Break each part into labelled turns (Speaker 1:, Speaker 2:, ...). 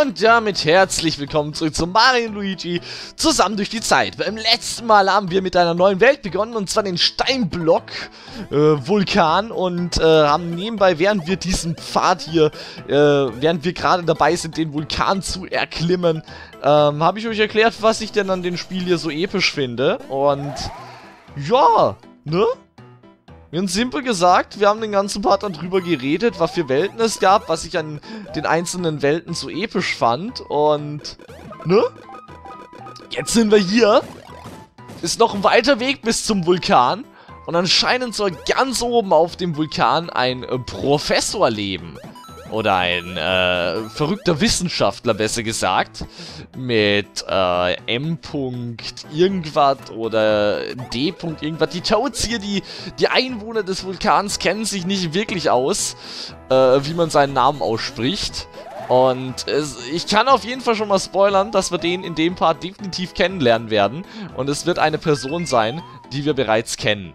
Speaker 1: Und damit herzlich willkommen zurück zu Mario Luigi zusammen durch die Zeit. Beim letzten Mal haben wir mit einer neuen Welt begonnen und zwar den Steinblock äh, Vulkan und äh, haben nebenbei, während wir diesen Pfad hier, äh, während wir gerade dabei sind, den Vulkan zu erklimmen, ähm, habe ich euch erklärt, was ich denn an dem Spiel hier so episch finde. Und ja, ne? Ganz simpel gesagt, wir haben den ganzen Part dann drüber geredet, was für Welten es gab, was ich an den einzelnen Welten so episch fand und, ne? Jetzt sind wir hier. Ist noch ein weiter Weg bis zum Vulkan. Und anscheinend soll ganz oben auf dem Vulkan ein äh, Professor leben oder ein äh, verrückter Wissenschaftler, besser gesagt, mit äh, M. irgendwas oder D. irgendwas. Die Toads hier, die, die Einwohner des Vulkans, kennen sich nicht wirklich aus, äh, wie man seinen Namen ausspricht. Und es, ich kann auf jeden Fall schon mal spoilern, dass wir den in dem Part definitiv kennenlernen werden. Und es wird eine Person sein, die wir bereits kennen.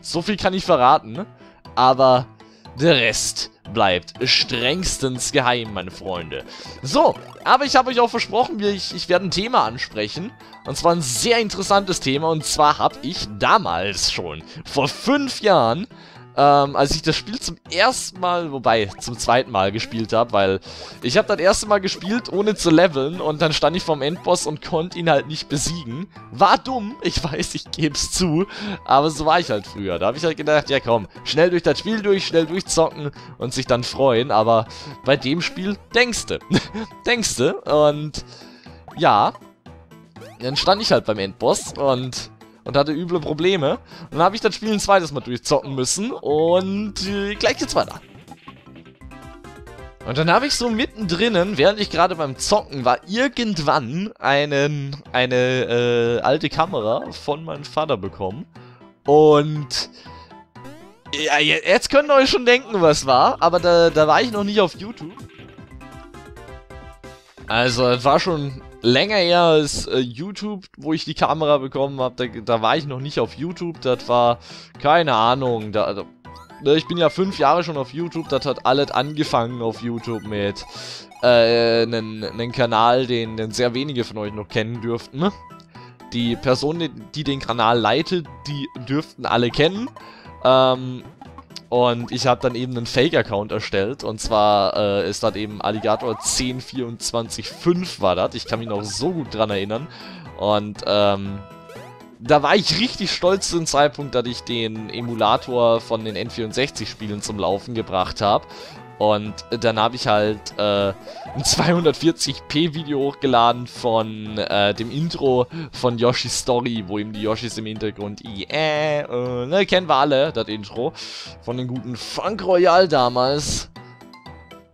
Speaker 1: So viel kann ich verraten, aber der Rest bleibt strengstens geheim, meine Freunde. So, aber ich habe euch auch versprochen, ich, ich werde ein Thema ansprechen. Und zwar ein sehr interessantes Thema. Und zwar habe ich damals schon, vor fünf Jahren, ähm, als ich das Spiel zum ersten Mal, wobei zum zweiten Mal gespielt habe, weil ich habe das erste Mal gespielt, ohne zu leveln und dann stand ich vorm Endboss und konnte ihn halt nicht besiegen. War dumm, ich weiß, ich gebe es zu, aber so war ich halt früher. Da habe ich halt gedacht, ja komm, schnell durch das Spiel durch, schnell durchzocken und sich dann freuen, aber bei dem Spiel denkste. denkste und ja, dann stand ich halt beim Endboss und und hatte üble Probleme. Und dann habe ich das Spiel ein zweites Mal durchzocken müssen und äh, gleich geht's weiter. Und dann habe ich so mittendrin, während ich gerade beim Zocken war, irgendwann einen, eine äh, alte Kamera von meinem Vater bekommen. Und ja, jetzt könnt ihr euch schon denken, was war, aber da, da war ich noch nicht auf YouTube. Also, es war schon länger her als äh, YouTube, wo ich die Kamera bekommen habe. Da, da, war ich noch nicht auf YouTube. Das war, keine Ahnung, da, da, ne, ich bin ja fünf Jahre schon auf YouTube. Das hat alles angefangen auf YouTube mit äh, einem Kanal, den, den sehr wenige von euch noch kennen dürften. Die Person, die den Kanal leitet, die dürften alle kennen. Ähm, und ich habe dann eben einen Fake-Account erstellt. Und zwar äh, ist das eben Alligator 1024.5 war das. Ich kann mich noch so gut dran erinnern. Und ähm, da war ich richtig stolz zu dem Zeitpunkt, dass ich den Emulator von den N64-Spielen zum Laufen gebracht habe. Und dann habe ich halt äh, ein 240p Video hochgeladen von äh, dem Intro von Yoshi's Story, wo eben die Yoshis im Hintergrund, yeah, äh, ne, kennen wir alle, das Intro, von den guten Funk Royal damals.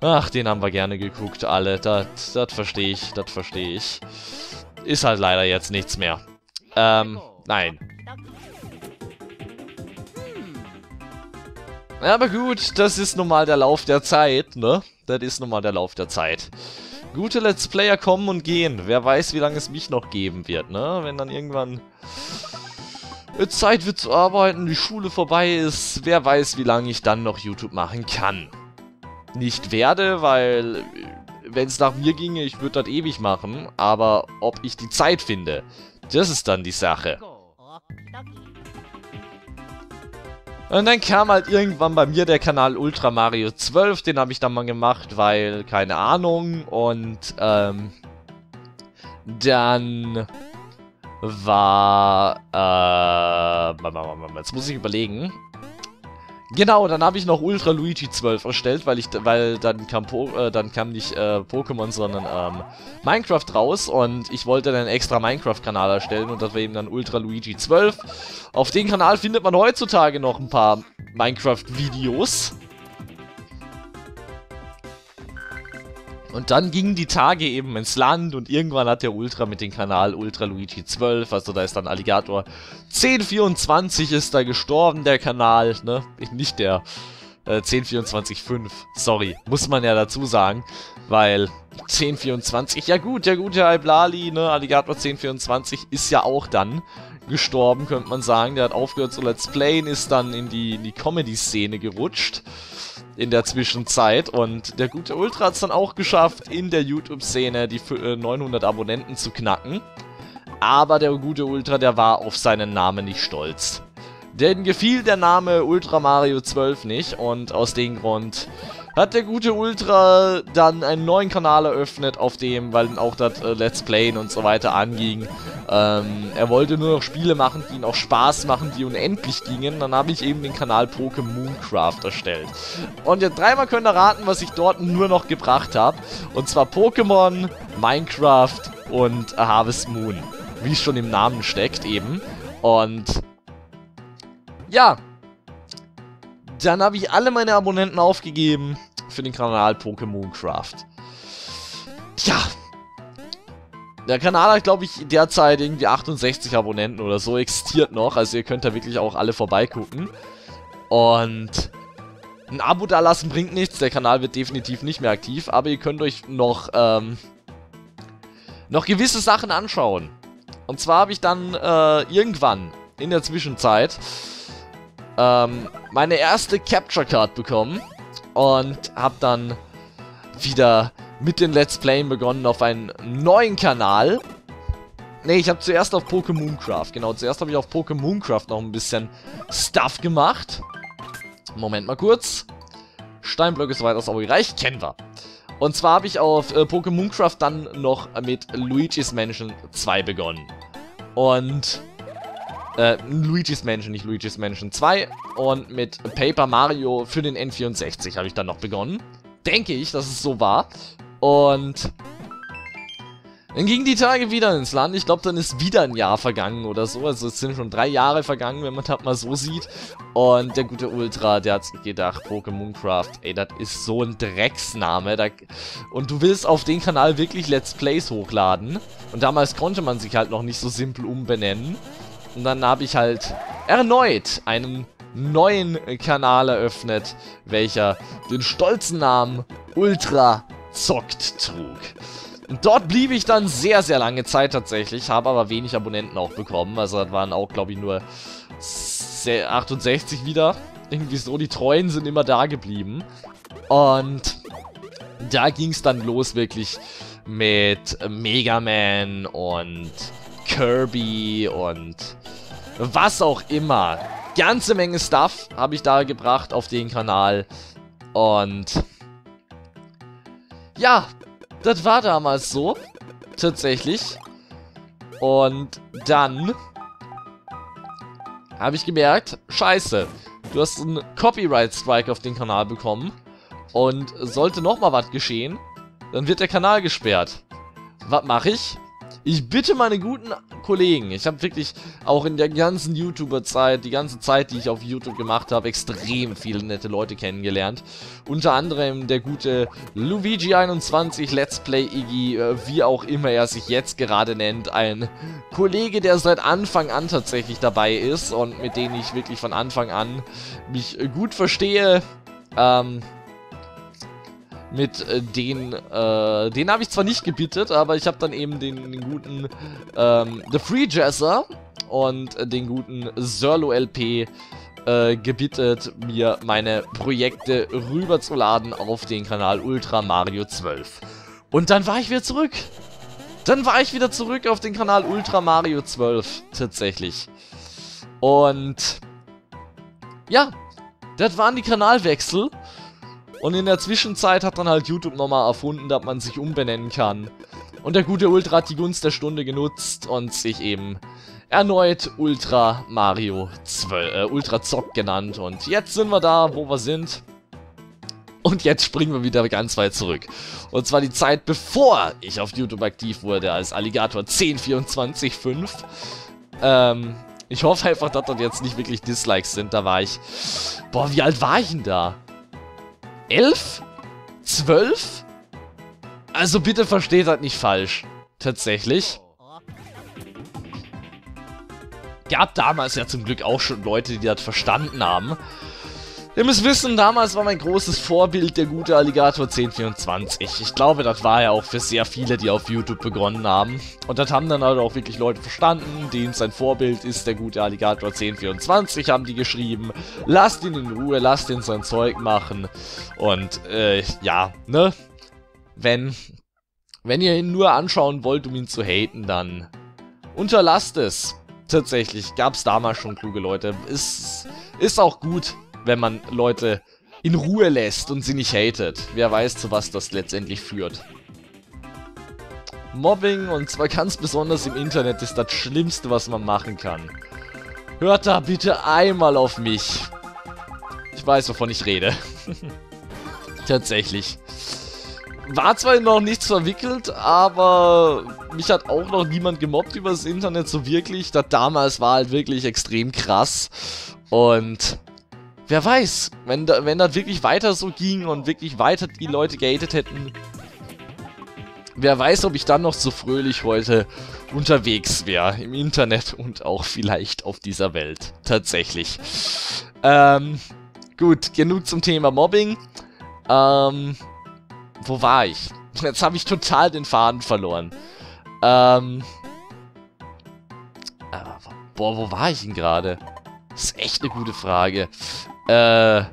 Speaker 1: Ach, den haben wir gerne geguckt, alle, das verstehe ich, das verstehe ich. Ist halt leider jetzt nichts mehr. Ähm, nein. Aber gut, das ist nun mal der Lauf der Zeit, ne? Das ist nun mal der Lauf der Zeit. Gute Let's Player kommen und gehen. Wer weiß, wie lange es mich noch geben wird, ne? Wenn dann irgendwann Zeit wird zu arbeiten, die Schule vorbei ist, wer weiß, wie lange ich dann noch YouTube machen kann. Nicht werde, weil wenn es nach mir ginge, ich würde das ewig machen, aber ob ich die Zeit finde, das ist dann die Sache. Und dann kam halt irgendwann bei mir der Kanal Ultra Mario 12, den habe ich dann mal gemacht, weil, keine Ahnung, und ähm, dann war, äh, jetzt muss ich überlegen, Genau, dann habe ich noch Ultra Luigi 12 erstellt, weil ich, weil dann kam, po, äh, dann kam nicht äh, Pokémon, sondern ähm, Minecraft raus und ich wollte dann einen extra Minecraft-Kanal erstellen und das war eben dann Ultra Luigi 12. Auf dem Kanal findet man heutzutage noch ein paar Minecraft-Videos. Und dann gingen die Tage eben ins Land und irgendwann hat der Ultra mit dem Kanal Ultra Luigi 12, also da ist dann Alligator 1024 ist da gestorben, der Kanal, ne? Nicht der äh, 1024.5, sorry, muss man ja dazu sagen, weil 1024, ja gut, der gute Iblali, ne, Alligator 1024 ist ja auch dann gestorben, könnte man sagen. Der hat aufgehört zu Let's Playen, ist dann in die, in die Comedy-Szene gerutscht. In der Zwischenzeit. Und der gute Ultra hat es dann auch geschafft, in der YouTube-Szene die 900 äh, Abonnenten zu knacken. Aber der gute Ultra, der war auf seinen Namen nicht stolz. Denn gefiel der Name Ultra Mario 12 nicht und aus dem Grund hat der gute Ultra dann einen neuen Kanal eröffnet, auf dem, weil auch das äh, Let's Playen und so weiter anging. Ähm, er wollte nur noch Spiele machen, die ihn auch Spaß machen, die unendlich gingen. Dann habe ich eben den Kanal Pokémon Craft erstellt. Und jetzt dreimal könnt ihr raten, was ich dort nur noch gebracht habe. Und zwar Pokémon, Minecraft und Harvest Moon. Wie es schon im Namen steckt eben. Und ja, dann habe ich alle meine Abonnenten aufgegeben für den Kanal Pokémon Craft. Tja. Der Kanal hat, glaube ich, derzeit irgendwie 68 Abonnenten oder so, existiert noch. Also ihr könnt da wirklich auch alle vorbeigucken. Und ein Abo da lassen bringt nichts, der Kanal wird definitiv nicht mehr aktiv. Aber ihr könnt euch noch, ähm, noch gewisse Sachen anschauen. Und zwar habe ich dann äh, irgendwann in der Zwischenzeit ähm, meine erste Capture Card bekommen und habe dann wieder mit den Let's Playen begonnen auf einen neuen Kanal. Ne, ich habe zuerst auf Pokémon genau, zuerst habe ich auf Pokémon noch ein bisschen Stuff gemacht. Moment mal kurz. Steinblöcke ist weiter sauber gereicht, kennen wir. Und zwar habe ich auf äh, Pokémon dann noch mit Luigi's Mansion 2 begonnen. Und äh, Luigi's Mansion, nicht Luigi's Mansion 2. Und mit Paper Mario für den N64 habe ich dann noch begonnen. Denke ich, dass es so war. Und dann gingen die Tage wieder ins Land. Ich glaube, dann ist wieder ein Jahr vergangen oder so. Also es sind schon drei Jahre vergangen, wenn man das mal so sieht. Und der gute Ultra, der hat gedacht, Pokémon Craft, ey, das ist so ein Drecksname. Da und du willst auf den Kanal wirklich Let's Plays hochladen. Und damals konnte man sich halt noch nicht so simpel umbenennen. Und dann habe ich halt erneut einen neuen Kanal eröffnet, welcher den stolzen Namen Ultra Zockt trug. Dort blieb ich dann sehr, sehr lange Zeit tatsächlich, habe aber wenig Abonnenten auch bekommen. Also das waren auch, glaube ich, nur 68 wieder. Irgendwie so, die Treuen sind immer da geblieben. Und da ging es dann los wirklich mit Mega Man und Kirby und was auch immer. Ganze Menge Stuff habe ich da gebracht auf den Kanal. Und ja, das war damals so. Tatsächlich. Und dann habe ich gemerkt, scheiße, du hast einen Copyright-Strike auf den Kanal bekommen. Und sollte nochmal was geschehen, dann wird der Kanal gesperrt. Was mache ich? Ich bitte meine guten Kollegen, ich habe wirklich auch in der ganzen YouTuber-Zeit, die ganze Zeit, die ich auf YouTube gemacht habe, extrem viele nette Leute kennengelernt. Unter anderem der gute Luigi21 Let's Play Iggy, äh, wie auch immer er sich jetzt gerade nennt. Ein Kollege, der seit Anfang an tatsächlich dabei ist und mit dem ich wirklich von Anfang an mich gut verstehe. Ähm, mit äh, den, äh, den habe ich zwar nicht gebittet, aber ich habe dann eben den, den guten, ähm, The Free Jazzer und den guten Zerlo LP äh, gebittet, mir meine Projekte rüberzuladen auf den Kanal Ultra Mario 12. Und dann war ich wieder zurück. Dann war ich wieder zurück auf den Kanal Ultra Mario 12, tatsächlich. Und ja, das waren die Kanalwechsel. Und in der Zwischenzeit hat dann halt YouTube nochmal erfunden, dass man sich umbenennen kann. Und der gute Ultra hat die Gunst der Stunde genutzt und sich eben erneut Ultra Mario 12, äh, Ultra Zock genannt. Und jetzt sind wir da, wo wir sind. Und jetzt springen wir wieder ganz weit zurück. Und zwar die Zeit, bevor ich auf YouTube aktiv wurde, als Alligator 1024.5. Ähm, ich hoffe einfach, dass das jetzt nicht wirklich Dislikes sind. Da war ich... Boah, wie alt war ich denn da? Elf? Zwölf? Also bitte versteht das nicht falsch. Tatsächlich. Gab damals ja zum Glück auch schon Leute, die das verstanden haben. Ihr müsst wissen, damals war mein großes Vorbild der gute Alligator 1024. Ich glaube, das war ja auch für sehr viele, die auf YouTube begonnen haben. Und das haben dann halt auch wirklich Leute verstanden, denen sein Vorbild ist der gute Alligator 1024, haben die geschrieben. Lasst ihn in Ruhe, lasst ihn sein Zeug machen. Und, äh, ja, ne? Wenn, wenn ihr ihn nur anschauen wollt, um ihn zu haten, dann unterlasst es. Tatsächlich, gab es damals schon kluge Leute. Ist, ist auch gut wenn man Leute in Ruhe lässt und sie nicht hatet. Wer weiß, zu was das letztendlich führt. Mobbing, und zwar ganz besonders im Internet, ist das Schlimmste, was man machen kann. Hört da bitte einmal auf mich. Ich weiß, wovon ich rede. Tatsächlich. War zwar noch nichts verwickelt, aber mich hat auch noch niemand gemobbt übers Internet so wirklich. Das damals war halt wirklich extrem krass. Und Wer weiß, wenn, da, wenn das wirklich weiter so ging und wirklich weiter die Leute gehatet hätten. Wer weiß, ob ich dann noch so fröhlich heute unterwegs wäre im Internet und auch vielleicht auf dieser Welt. Tatsächlich. Ähm, gut, genug zum Thema Mobbing. Ähm, wo war ich? Jetzt habe ich total den Faden verloren. Ähm, äh, boah, wo war ich denn gerade? Ist echt eine gute Frage. Äh.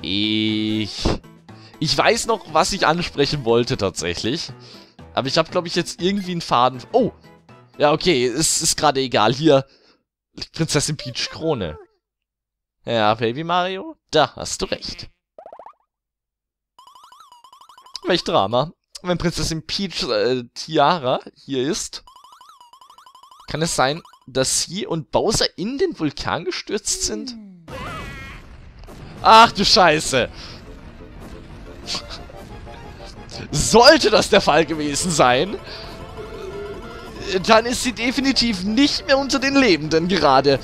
Speaker 1: Ich... Ich weiß noch, was ich ansprechen wollte tatsächlich. Aber ich habe, glaube ich, jetzt irgendwie einen Faden... Oh! Ja, okay, es ist gerade egal. Hier, Prinzessin Peach Krone. Ja, Baby Mario, da hast du recht. Welch Drama. Wenn Prinzessin Peach äh, Tiara hier ist, kann es sein, dass sie und Bowser in den Vulkan gestürzt sind? Ach du Scheiße. Sollte das der Fall gewesen sein, dann ist sie definitiv nicht mehr unter den Lebenden gerade.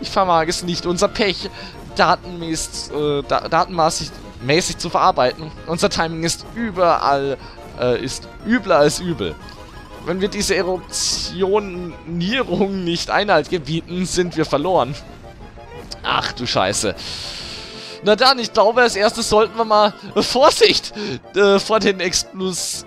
Speaker 1: Ich vermag es nicht, unser Pech datenmäßig, äh, da datenmäßig mäßig zu verarbeiten. Unser Timing ist überall, äh, ist übler als übel. Wenn wir diese Eruptionierung nicht Einhalt gebieten, sind wir verloren. Ach du Scheiße. Na dann, ich glaube, als erstes sollten wir mal Vorsicht äh, vor den Explus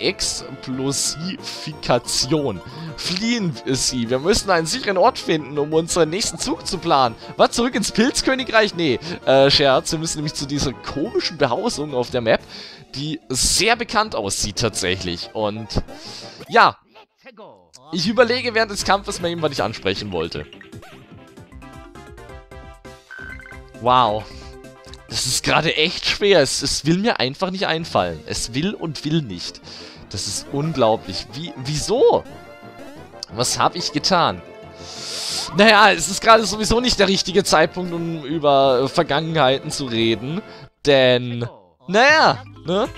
Speaker 1: Explosifikation. Fliehen sie. Wir müssen einen sicheren Ort finden, um unseren nächsten Zug zu planen. Was, zurück ins Pilzkönigreich? Nee, äh, Scherz. Wir müssen nämlich zu dieser komischen Behausung auf der Map die sehr bekannt aussieht tatsächlich. Und ja, ich überlege während des Kampfes mal eben, was ich ansprechen wollte. Wow. Das ist gerade echt schwer. Es, es will mir einfach nicht einfallen. Es will und will nicht. Das ist unglaublich. Wie, wieso? Was habe ich getan? Naja, es ist gerade sowieso nicht der richtige Zeitpunkt, um über Vergangenheiten zu reden. Denn, naja, ne?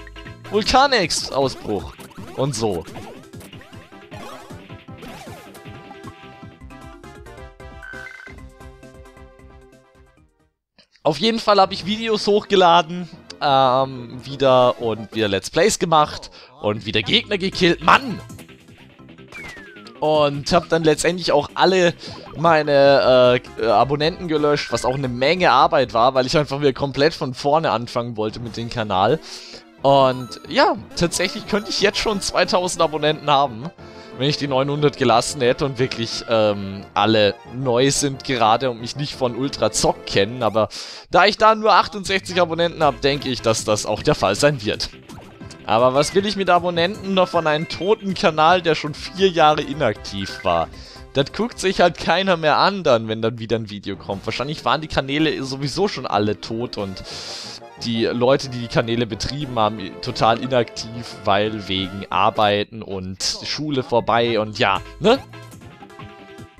Speaker 1: Vulkanex-Ausbruch. Und so. Auf jeden Fall habe ich Videos hochgeladen, ähm, wieder und wieder Let's Plays gemacht und wieder Gegner gekillt. Mann! Und habe dann letztendlich auch alle meine äh, Abonnenten gelöscht, was auch eine Menge Arbeit war, weil ich einfach wieder komplett von vorne anfangen wollte mit dem Kanal. Und ja, tatsächlich könnte ich jetzt schon 2000 Abonnenten haben, wenn ich die 900 gelassen hätte und wirklich ähm, alle neu sind gerade und mich nicht von Ultra Zock kennen. Aber da ich da nur 68 Abonnenten habe, denke ich, dass das auch der Fall sein wird. Aber was will ich mit Abonnenten noch von einem toten Kanal, der schon vier Jahre inaktiv war? Das guckt sich halt keiner mehr an dann, wenn dann wieder ein Video kommt. Wahrscheinlich waren die Kanäle sowieso schon alle tot und die Leute, die die Kanäle betrieben haben, total inaktiv, weil wegen Arbeiten und Schule vorbei und ja, ne?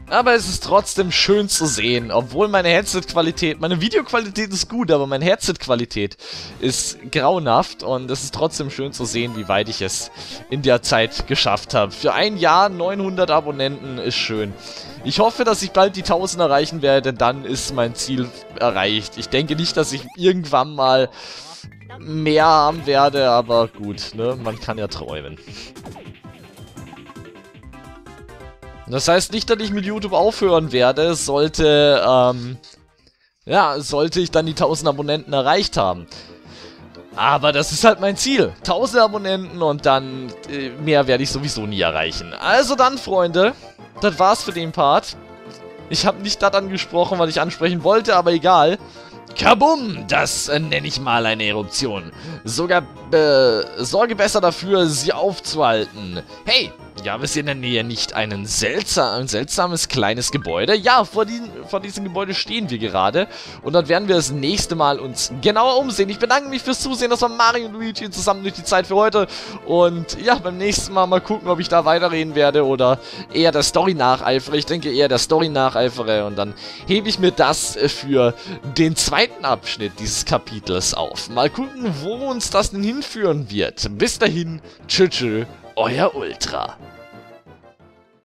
Speaker 1: Aber es ist trotzdem schön zu sehen, obwohl meine Headset-Qualität, meine Videoqualität ist gut, aber meine Headset-Qualität ist grauenhaft und es ist trotzdem schön zu sehen, wie weit ich es in der Zeit geschafft habe. Für ein Jahr 900 Abonnenten ist schön. Ich hoffe, dass ich bald die 1000 erreichen werde, denn dann ist mein Ziel erreicht. Ich denke nicht, dass ich irgendwann mal mehr haben werde, aber gut, ne? Man kann ja träumen. Das heißt nicht, dass ich mit YouTube aufhören werde, sollte, ähm, ja, sollte ich dann die 1000 Abonnenten erreicht haben. Aber das ist halt mein Ziel. 1000 Abonnenten und dann äh, mehr werde ich sowieso nie erreichen. Also dann, Freunde, das war's für den Part. Ich habe nicht das angesprochen, was ich ansprechen wollte, aber egal. Kabum! Das äh, nenne ich mal eine Eruption. Sogar, äh, sorge besser dafür, sie aufzuhalten. Hey, Gab es in der Nähe nicht einen seltsam, ein seltsames kleines Gebäude? Ja, vor, diesen, vor diesem Gebäude stehen wir gerade. Und dann werden wir das nächste Mal uns genauer umsehen. Ich bedanke mich fürs Zusehen. Das war Mario und Luigi zusammen durch die Zeit für heute. Und ja, beim nächsten Mal mal gucken, ob ich da weiterreden werde oder eher der Story nacheifere. Ich denke eher der Story nacheifere. Und dann hebe ich mir das für den zweiten Abschnitt dieses Kapitels auf. Mal gucken, wo uns das denn hinführen wird. Bis dahin, tschüss, tschüss euer Ultra.